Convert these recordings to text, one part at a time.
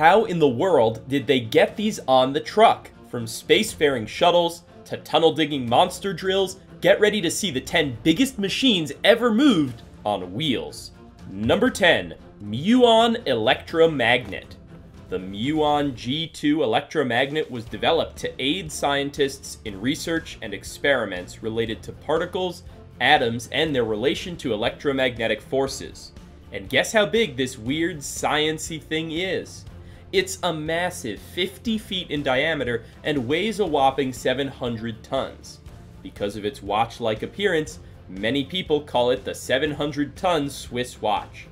How in the world did they get these on the truck? From spacefaring shuttles to tunnel digging monster drills, get ready to see the 10 biggest machines ever moved on wheels. Number 10, Muon Electromagnet. The Muon G2 electromagnet was developed to aid scientists in research and experiments related to particles, atoms, and their relation to electromagnetic forces. And guess how big this weird sciency thing is? It's a massive 50 feet in diameter and weighs a whopping 700 tons. Because of its watch-like appearance, many people call it the 700-ton Swiss watch.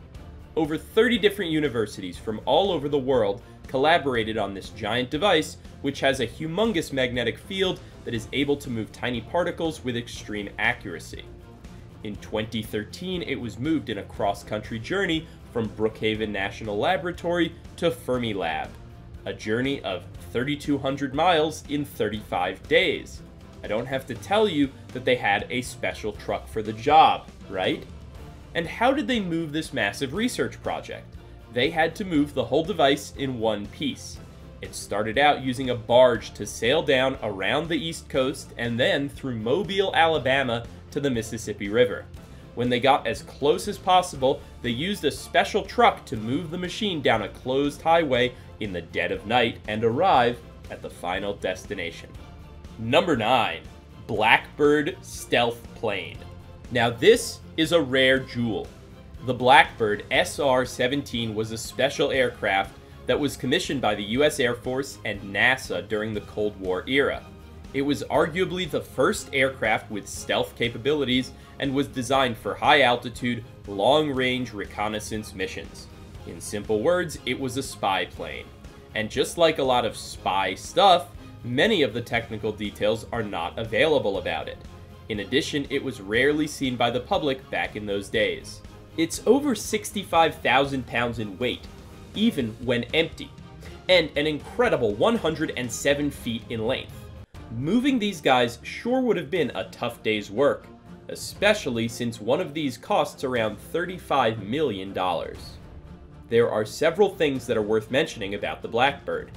Over 30 different universities from all over the world collaborated on this giant device, which has a humongous magnetic field that is able to move tiny particles with extreme accuracy. In 2013, it was moved in a cross-country journey from Brookhaven National Laboratory to Fermilab, a journey of 3,200 miles in 35 days. I don't have to tell you that they had a special truck for the job, right? And how did they move this massive research project? They had to move the whole device in one piece. It started out using a barge to sail down around the east coast and then through Mobile, Alabama to the Mississippi River. When they got as close as possible, they used a special truck to move the machine down a closed highway in the dead of night and arrive at the final destination. Number 9. Blackbird Stealth Plane. Now this is a rare jewel. The Blackbird SR-17 was a special aircraft that was commissioned by the US Air Force and NASA during the Cold War era. It was arguably the first aircraft with stealth capabilities and was designed for high altitude, long range reconnaissance missions. In simple words, it was a spy plane. And just like a lot of spy stuff, many of the technical details are not available about it. In addition, it was rarely seen by the public back in those days. It's over 65,000 pounds in weight, even when empty, and an incredible 107 feet in length. Moving these guys sure would have been a tough day's work, especially since one of these costs around $35 million. There are several things that are worth mentioning about the Blackbird.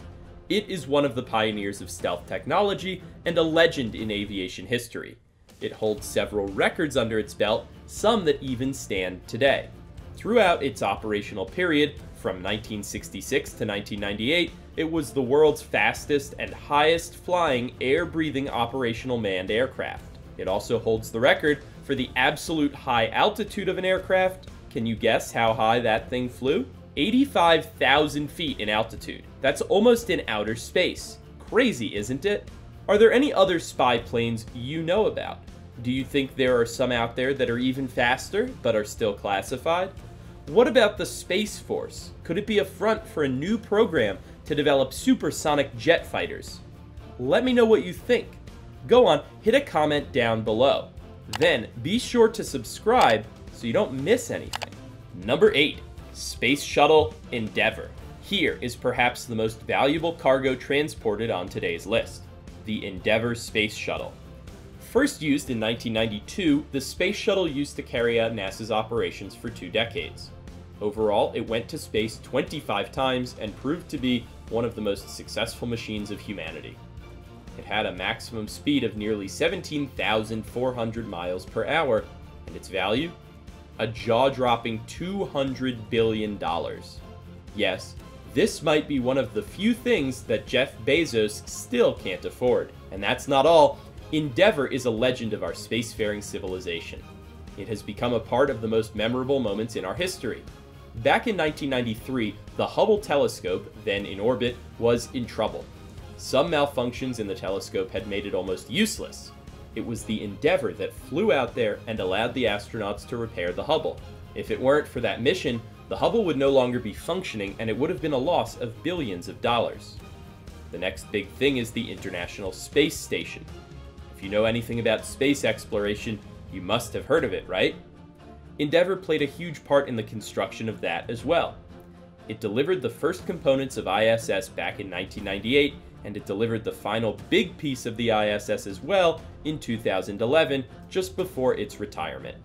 It is one of the pioneers of stealth technology and a legend in aviation history. It holds several records under its belt, some that even stand today. Throughout its operational period, from 1966 to 1998, it was the world's fastest and highest flying air-breathing operational manned aircraft. It also holds the record for the absolute high altitude of an aircraft. Can you guess how high that thing flew? 85,000 feet in altitude. That's almost in outer space. Crazy, isn't it? Are there any other spy planes you know about? Do you think there are some out there that are even faster, but are still classified? What about the Space Force? Could it be a front for a new program to develop supersonic jet fighters? Let me know what you think. Go on, hit a comment down below. Then, be sure to subscribe so you don't miss anything. Number 8. Space Shuttle Endeavour. Here is perhaps the most valuable cargo transported on today's list. The Endeavour Space Shuttle. First used in 1992, the Space Shuttle used to carry out NASA's operations for two decades. Overall, it went to space 25 times and proved to be one of the most successful machines of humanity. It had a maximum speed of nearly 17,400 miles per hour, and its value? A jaw-dropping $200 billion. Yes, this might be one of the few things that Jeff Bezos still can't afford. And that's not all. Endeavour is a legend of our spacefaring civilization. It has become a part of the most memorable moments in our history. Back in 1993, the Hubble telescope, then in orbit, was in trouble. Some malfunctions in the telescope had made it almost useless. It was the Endeavour that flew out there and allowed the astronauts to repair the Hubble. If it weren't for that mission, the Hubble would no longer be functioning and it would have been a loss of billions of dollars. The next big thing is the International Space Station. If you know anything about space exploration, you must have heard of it, right? Endeavour played a huge part in the construction of that as well. It delivered the first components of ISS back in 1998, and it delivered the final big piece of the ISS as well in 2011, just before its retirement.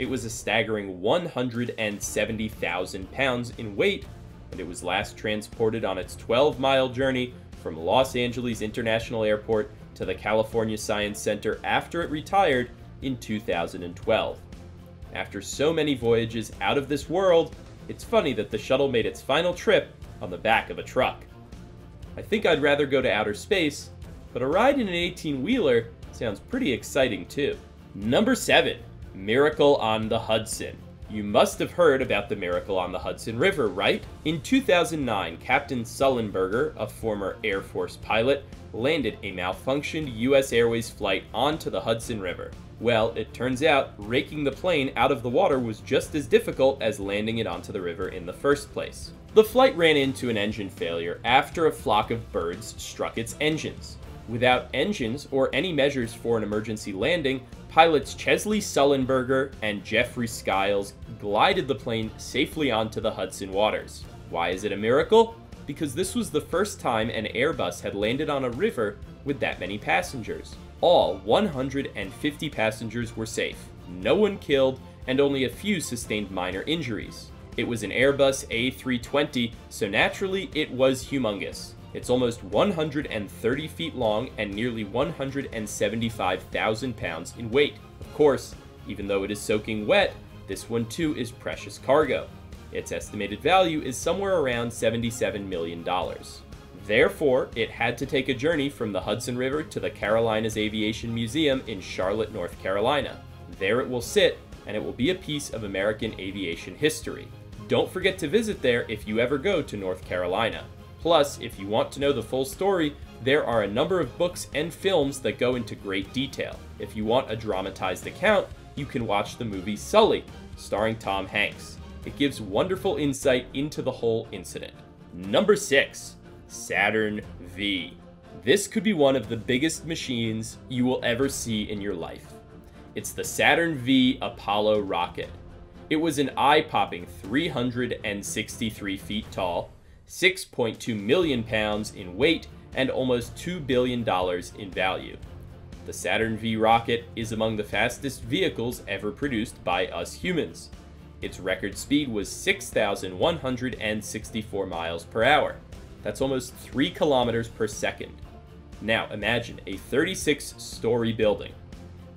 It was a staggering 170,000 pounds in weight, and it was last transported on its 12 mile journey from Los Angeles International Airport to the California Science Center after it retired in 2012. After so many voyages out of this world, it's funny that the shuttle made its final trip on the back of a truck. I think I'd rather go to outer space, but a ride in an 18 wheeler sounds pretty exciting too. Number 7 Miracle on the Hudson. You must have heard about the miracle on the Hudson River, right? In 2009, Captain Sullenberger, a former Air Force pilot, landed a malfunctioned U.S. Airways flight onto the Hudson River. Well, it turns out raking the plane out of the water was just as difficult as landing it onto the river in the first place. The flight ran into an engine failure after a flock of birds struck its engines. Without engines or any measures for an emergency landing, pilots Chesley Sullenberger and Jeffrey Skiles glided the plane safely onto the Hudson waters. Why is it a miracle? Because this was the first time an Airbus had landed on a river with that many passengers. All 150 passengers were safe, no one killed, and only a few sustained minor injuries. It was an Airbus A320, so naturally it was humongous. It's almost 130 feet long and nearly 175,000 pounds in weight. Of course, even though it is soaking wet, this one too is precious cargo. Its estimated value is somewhere around $77 million. Therefore, it had to take a journey from the Hudson River to the Carolinas Aviation Museum in Charlotte, North Carolina. There it will sit, and it will be a piece of American aviation history. Don't forget to visit there if you ever go to North Carolina. Plus, if you want to know the full story, there are a number of books and films that go into great detail. If you want a dramatized account, you can watch the movie Sully, starring Tom Hanks. It gives wonderful insight into the whole incident. Number 6 Saturn V. This could be one of the biggest machines you will ever see in your life. It's the Saturn V Apollo rocket. It was an eye popping 363 feet tall, 6.2 million pounds in weight, and almost $2 billion in value. The Saturn V rocket is among the fastest vehicles ever produced by us humans. Its record speed was 6,164 miles per hour. That's almost 3 kilometers per second. Now, imagine a 36 story building.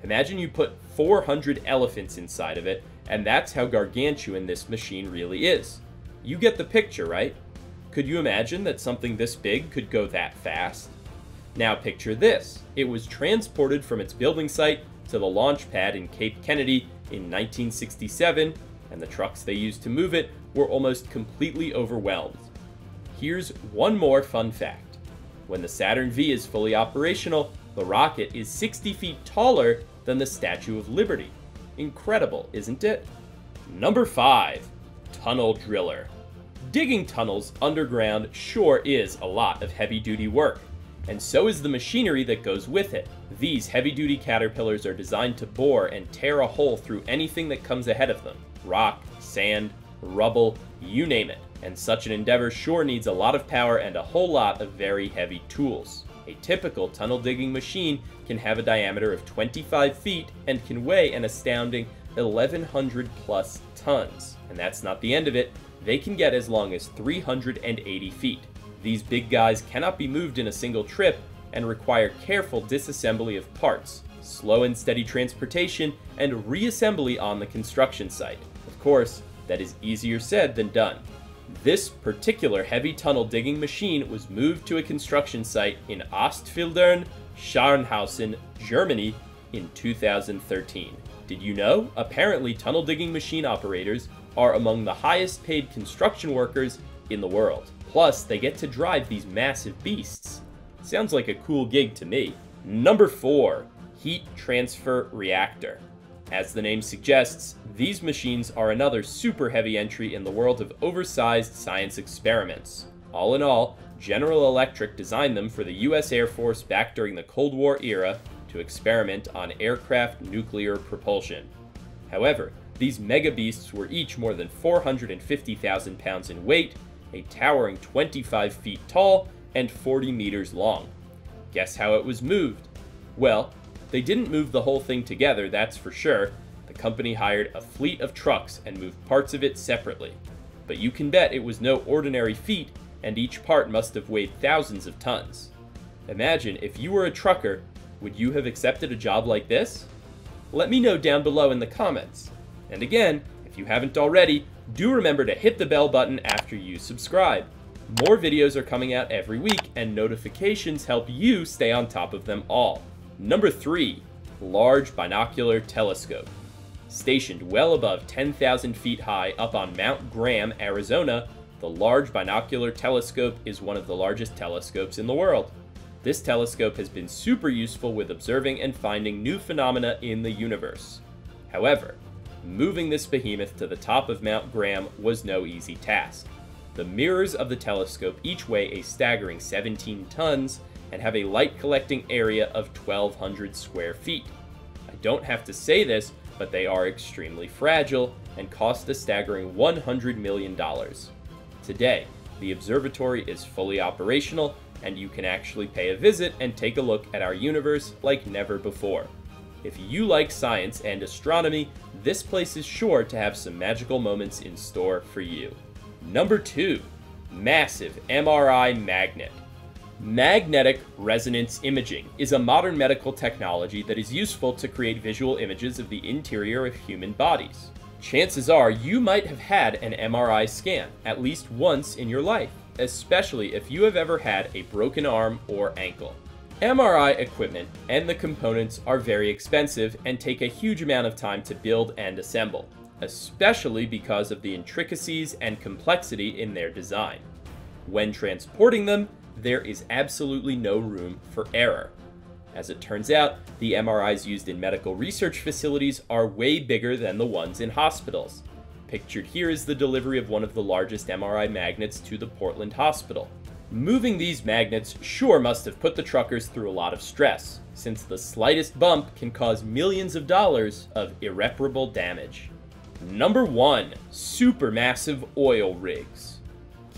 Imagine you put 400 elephants inside of it, and that's how gargantuan this machine really is. You get the picture, right? Could you imagine that something this big could go that fast? Now picture this. It was transported from its building site to the launch pad in Cape Kennedy in 1967, and the trucks they used to move it were almost completely overwhelmed. Here's one more fun fact. When the Saturn V is fully operational, the rocket is 60 feet taller than the Statue of Liberty. Incredible, isn't it? Number 5. Tunnel Driller. Digging tunnels underground sure is a lot of heavy-duty work, and so is the machinery that goes with it. These heavy-duty caterpillars are designed to bore and tear a hole through anything that comes ahead of them. Rock, sand, rubble, you name it and such an endeavor sure needs a lot of power and a whole lot of very heavy tools. A typical tunnel digging machine can have a diameter of 25 feet and can weigh an astounding 1100 plus tons. And that's not the end of it, they can get as long as 380 feet. These big guys cannot be moved in a single trip and require careful disassembly of parts, slow and steady transportation, and reassembly on the construction site. Of course, that is easier said than done. This particular heavy tunnel digging machine was moved to a construction site in Ostfildern, Scharnhausen, Germany in 2013. Did you know? Apparently, tunnel digging machine operators are among the highest paid construction workers in the world. Plus, they get to drive these massive beasts. Sounds like a cool gig to me. Number 4. Heat Transfer Reactor. As the name suggests, these machines are another super heavy entry in the world of oversized science experiments. All in all, General Electric designed them for the US Air Force back during the Cold War era to experiment on aircraft nuclear propulsion. However, these mega beasts were each more than 450,000 pounds in weight, a towering 25 feet tall, and 40 meters long. Guess how it was moved? Well, they didn't move the whole thing together, that's for sure. The company hired a fleet of trucks and moved parts of it separately. but you can bet it was no ordinary feat, and each part must have weighed thousands of tons. Imagine if you were a trucker, would you have accepted a job like this? Let me know down below in the comments. And again, if you haven't already, do remember to hit the bell button after you subscribe. More videos are coming out every week, and notifications help you stay on top of them all. Number 3. Large Binocular Telescope. Stationed well above 10,000 feet high up on Mount Graham, Arizona, the Large Binocular Telescope is one of the largest telescopes in the world. This telescope has been super useful with observing and finding new phenomena in the universe. However, moving this behemoth to the top of Mount Graham was no easy task. The mirrors of the telescope each weigh a staggering 17 tons and have a light collecting area of 1,200 square feet. I don't have to say this, but they are extremely fragile and cost a staggering $100 million. Today, the observatory is fully operational and you can actually pay a visit and take a look at our universe like never before. If you like science and astronomy, this place is sure to have some magical moments in store for you. Number 2. Massive MRI Magnet Magnetic resonance imaging is a modern medical technology that is useful to create visual images of the interior of human bodies. Chances are you might have had an MRI scan at least once in your life especially if you have ever had a broken arm or ankle. MRI equipment and the components are very expensive and take a huge amount of time to build and assemble, especially because of the intricacies and complexity in their design. When transporting them, there is absolutely no room for error. As it turns out, the MRIs used in medical research facilities are way bigger than the ones in hospitals, Pictured here is the delivery of one of the largest MRI magnets to the Portland hospital. Moving these magnets sure must have put the truckers through a lot of stress, since the slightest bump can cause millions of dollars of irreparable damage. Number 1. Supermassive oil rigs.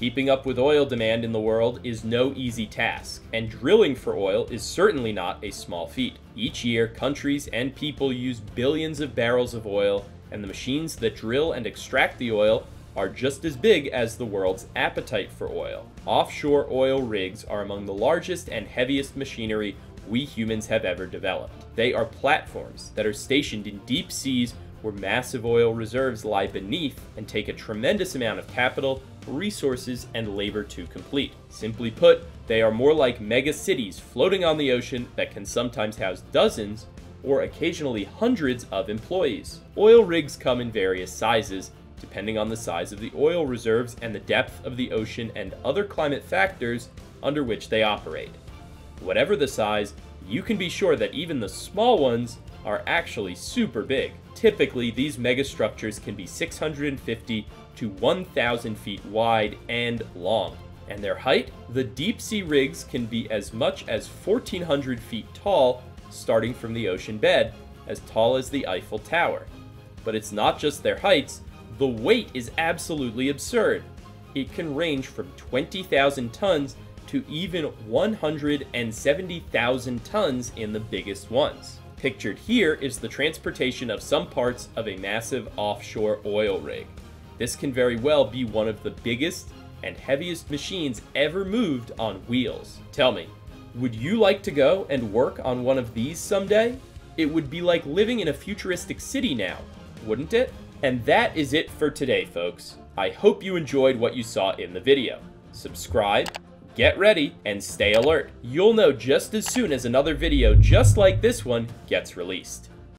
Keeping up with oil demand in the world is no easy task, and drilling for oil is certainly not a small feat. Each year, countries and people use billions of barrels of oil and the machines that drill and extract the oil are just as big as the world's appetite for oil. Offshore oil rigs are among the largest and heaviest machinery we humans have ever developed. They are platforms that are stationed in deep seas where massive oil reserves lie beneath and take a tremendous amount of capital, resources, and labor to complete. Simply put, they are more like mega cities floating on the ocean that can sometimes house dozens or occasionally hundreds of employees. Oil rigs come in various sizes, depending on the size of the oil reserves and the depth of the ocean and other climate factors under which they operate. Whatever the size, you can be sure that even the small ones are actually super big. Typically, these megastructures can be 650 to 1,000 feet wide and long. And their height? The deep sea rigs can be as much as 1,400 feet tall starting from the ocean bed, as tall as the Eiffel Tower. But it's not just their heights, the weight is absolutely absurd. It can range from 20,000 tons to even 170,000 tons in the biggest ones. Pictured here is the transportation of some parts of a massive offshore oil rig. This can very well be one of the biggest and heaviest machines ever moved on wheels. Tell me, would you like to go and work on one of these someday? It would be like living in a futuristic city now, wouldn't it? And that is it for today, folks. I hope you enjoyed what you saw in the video. Subscribe, get ready, and stay alert. You'll know just as soon as another video just like this one gets released.